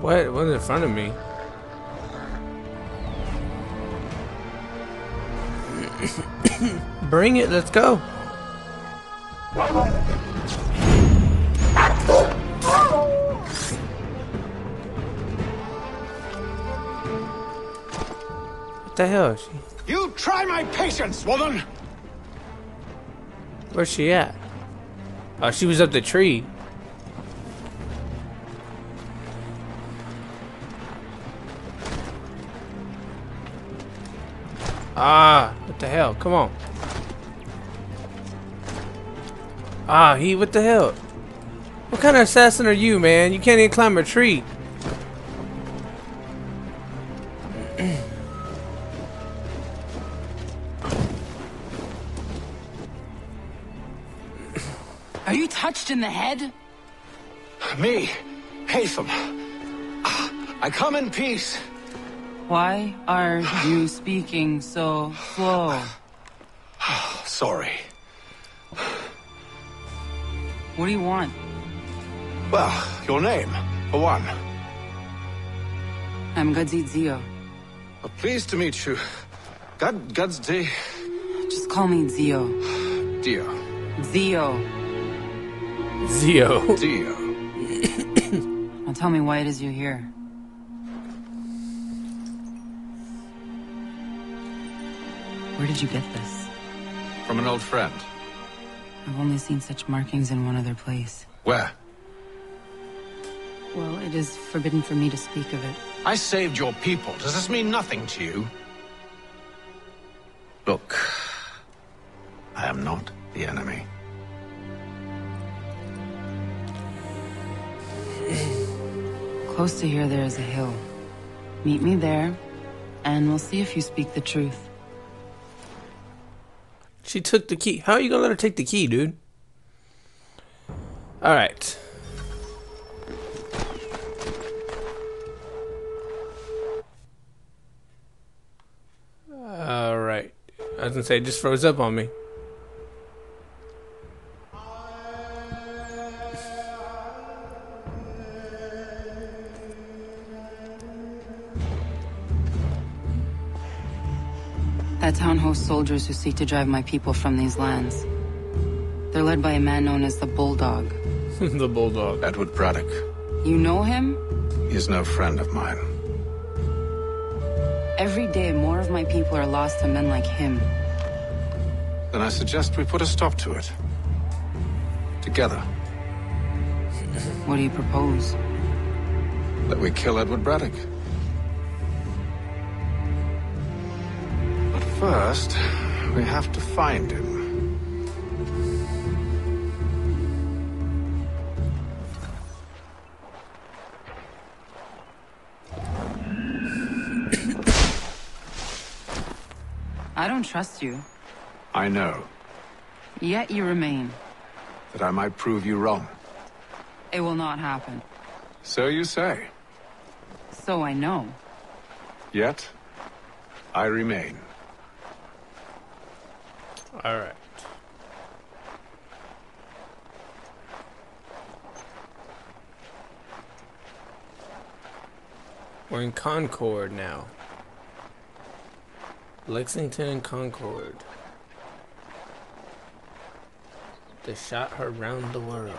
What? Was in front of me. Bring it, let's go. What the hell is she? You try my patience, woman! Where's she at? Oh, she was up the tree. Ah, what the hell? Come on. Ah, he, what the hell? What kind of assassin are you, man? You can't even climb a tree. Are you touched in the head? Me, Haytham. I come in peace. Why are you speaking so slow? Sorry. What do you want? Well, your name, for one. I'm Gadzit Zio. Well, pleased to meet you. God, God's day, Just call me Ziio. Dio. Ziio. Ziio. Dio. Now tell me why it is you're here. Where did you get this? From an old friend. I've only seen such markings in one other place. Where? Well, it is forbidden for me to speak of it. I saved your people. Does this mean nothing to you? Look, I am not the enemy. Close to here, there is a hill. Meet me there, and we'll see if you speak the truth. She took the key. How are you gonna let her take the key, dude? Alright. Alright. I was gonna say, it just froze up on me. Soldiers who seek to drive my people from these lands. They're led by a man known as the Bulldog. the bulldog. Edward Braddock. You know him? He is no friend of mine. Every day, more of my people are lost to men like him. Then I suggest we put a stop to it. Together. What do you propose? That we kill Edward Braddock. First, we have to find him. I don't trust you. I know Yet you remain. that I might prove you wrong. It will not happen. So you say. So I know. Yet, I remain. Alright. We're in Concord now. Lexington and Concord. They shot her round the world.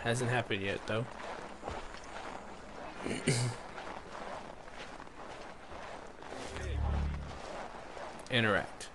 Hasn't happened yet, though. Interact.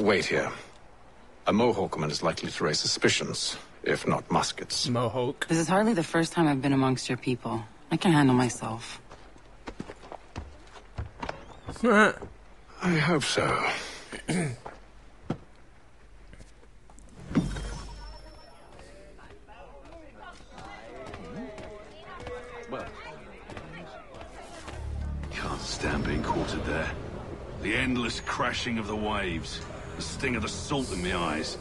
Wait here. A Mohawkman is likely to raise suspicions, if not muskets. Mohawk. This is hardly the first time I've been amongst your people. I can handle myself. I hope so. Can't stand being quartered there. The endless crashing of the waves, the sting of the salt in my eyes,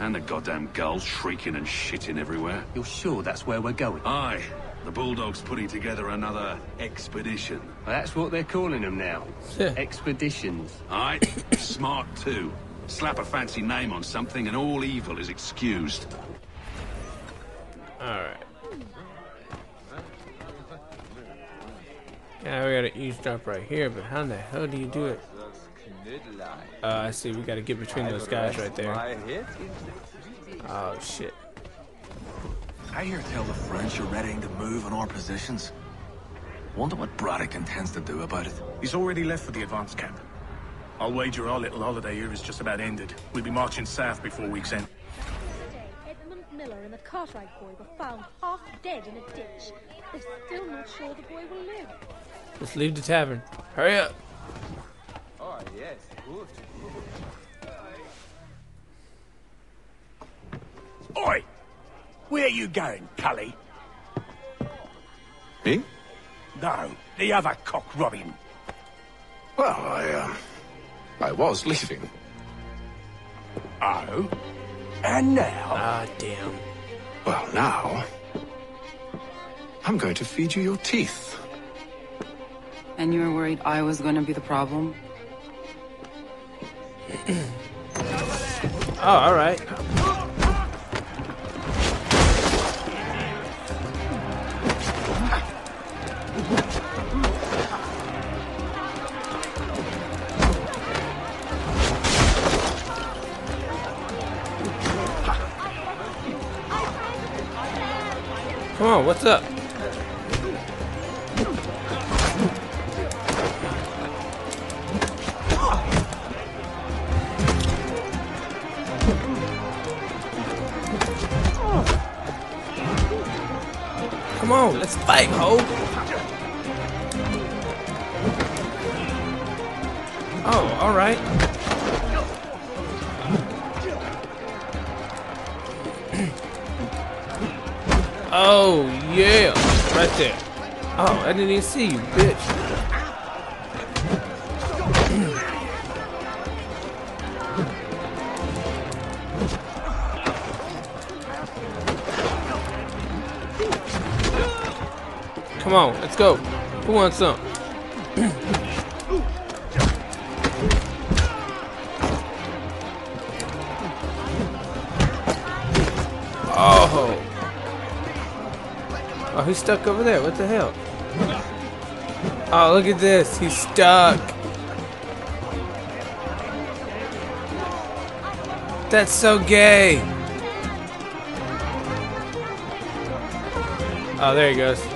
and the goddamn gulls shrieking and shitting everywhere. You're sure that's where we're going? Aye, the Bulldog's putting together another expedition. that's what they're calling them now. Yeah. Expeditions. Aye, smart too. Slap a fancy name on something and all evil is excused. Alright. Yeah, we gotta eavesdrop right here, but how in the hell do you do it? Uh, I see, we gotta get between those guys right there. Oh, shit. I hear tell the French are readying to move on our positions. Wonder what Braddock intends to do about it. He's already left for the advance camp. I'll wager our little holiday here is just about ended. We'll be marching south before week's end. Edmund Miller and the Cartwright boy were found half dead in a ditch. They're still not sure the boy will live. Let's leave the tavern. Hurry up. Oh, yes, good. Oi! Where are you going, Cully? Me? No, the other cock Robin. Well, I, um, I was leaving. Oh? And now? Ah, damn. Well, now, I'm going to feed you your teeth. And you were worried I was gonna be the problem? Oh, alright. Come on, what's up? Come on, let's fight, ho. Oh, all right. oh, yeah. Right there. Oh, I didn't even see you, bitch. Come on, let's go. Who wants some? oh. Oh, he's stuck over there. What the hell? Oh, look at this. He's stuck. That's so gay. Oh, there he goes.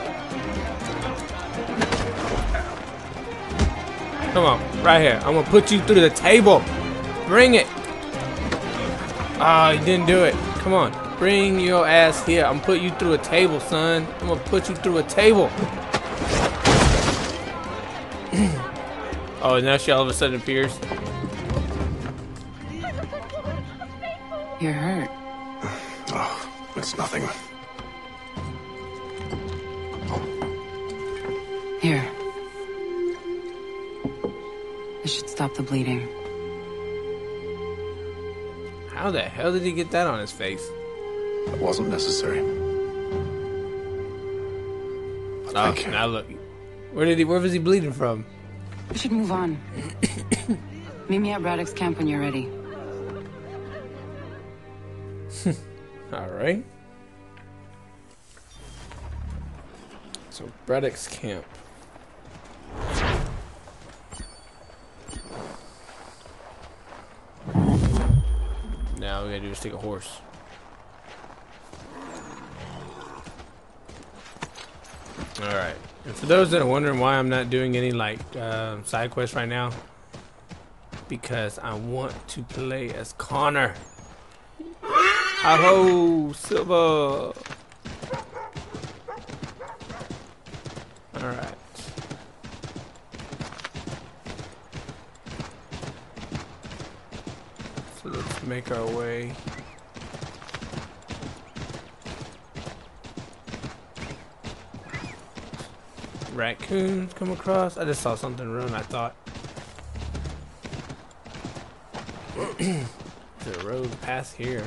Come on, right here. I'm gonna put you through the table. Bring it. Ah, oh, you didn't do it. Come on, bring your ass here. I'm gonna put you through a table, son. I'm gonna put you through a table. oh, and now she all of a sudden appears. You're hurt. Oh, it's nothing. Here. Stop the bleeding. How the hell did he get that on his face? It wasn't necessary. But Oh, thank you. now look. Where did he? Where was he bleeding from? We should move on. Meet me at Braddock's camp when you're ready. All right. So Braddock's camp. Now we gotta do is take a horse. All right. And for those that are wondering why I'm not doing any like um, side quests right now, because I want to play as Connor. Aho, Silva. Alright. So let's make our way. Raccoons come across. I just saw something run, I thought. A road past here.